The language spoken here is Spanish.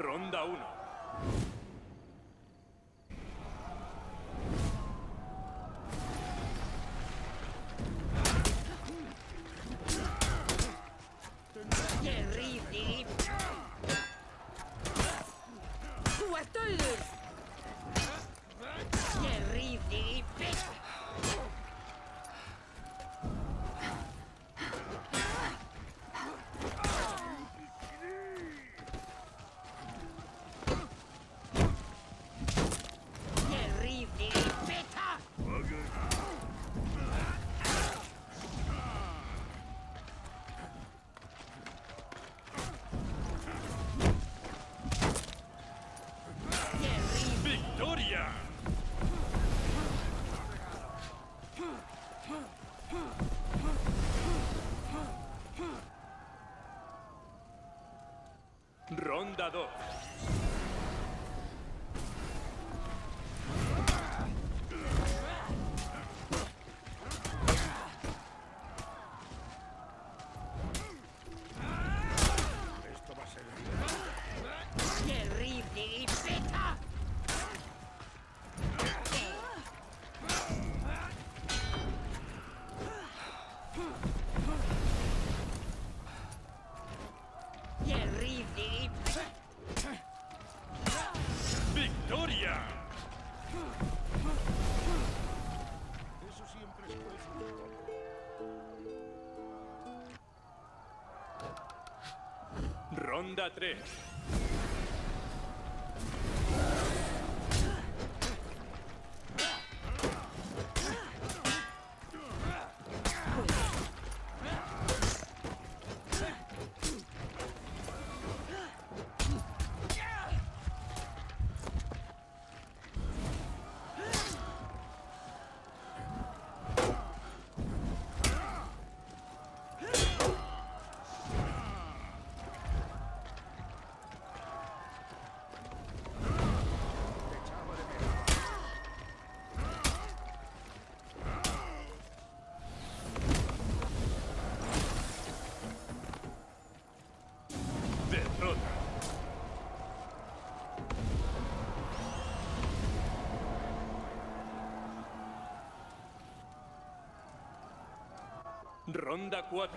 Ronda 1. Ronda 2. Ronda 3. Ronda 4.